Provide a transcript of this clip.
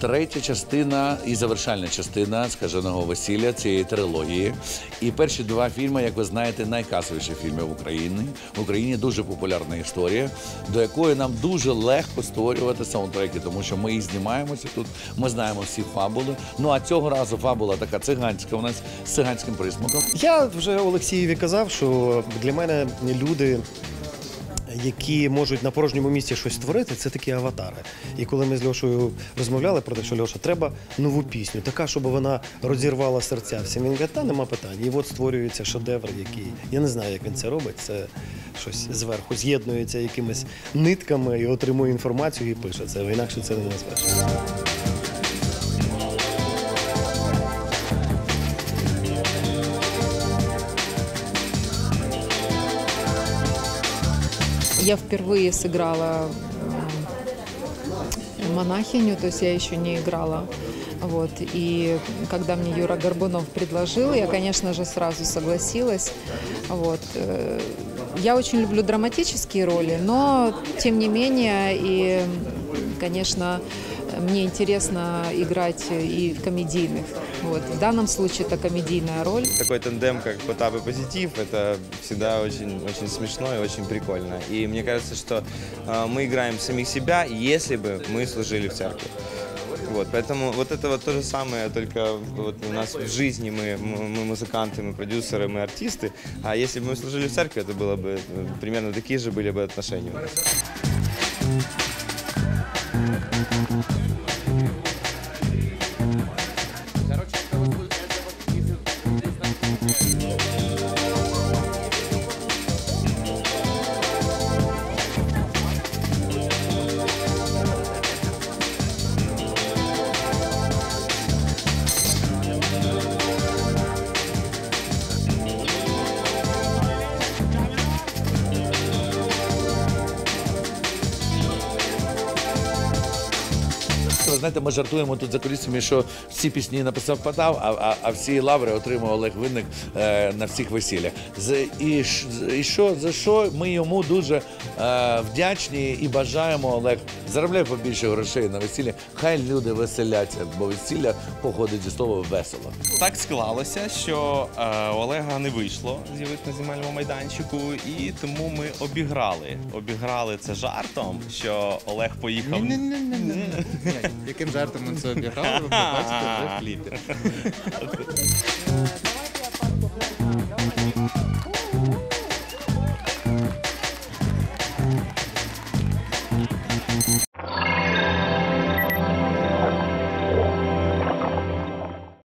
третя частина і завершальна частина скаженого весілля цієї трилогії. І перші два фільми, як ви знаєте, найкасовіші фільми в Україні. В Україні дуже популярна історія, до якої нам дуже легко створювати саундтреки, тому що ми і знімаємося тут. Ми знаємо всі фабули. Ну а цього разу фабула така циганська у нас з циганським присмаком. Я вже Олексієві казав, що для мене люди. Які можуть на порожньому місці щось створити, це такі аватари. І коли ми з Льошою розмовляли про те, що Льоша, треба нову пісню, така, щоб вона розірвала серця всім. Він каже, та нема питань. І от створюється шедевр, який я не знаю, як він це робить. Це щось зверху з'єднується якимись нитками і отримує інформацію і пише це. Інакше це не назвеш. Я впервые сыграла м, монахиню, то есть я еще не играла. Вот. И когда мне Юра Горбунов предложил, я, конечно же, сразу согласилась. Вот. Э, Я очень люблю драматические роли, но, тем не менее, и, конечно, мне интересно играть и в комедийных. Вот. В данном случае это комедийная роль. Такой тандем, как Потап и Позитив, это всегда очень, очень смешно и очень прикольно. И мне кажется, что э, мы играем самих себя, если бы мы служили в церкви. Вот, поэтому вот это вот то же самое, только вот у нас в жизни мы, мы музыканты, мы продюсеры, мы артисты, а если бы мы служили в церкви, это было бы э, примерно такие же были бы отношения у нас. Thank you. Знаєте, ми жартуємо тут за колісами, що всі пісні написав Потап, а, а, а всі лаври отримав Олег Винник е, на всіх весіллях. З, і, і що, за що ми йому дуже е, вдячні і бажаємо, Олег, заробляй побільше грошей на весілля. Хай люди веселяться, бо весілля походить зі слова весело. Так склалося, що е, Олега не вийшло з'явитися на знімальному майданчику, і тому ми обіграли. Обіграли це жартом, що Олег поїхав. Ні, Яким жартом ми це обіграли, ви побачите вже в кліпі.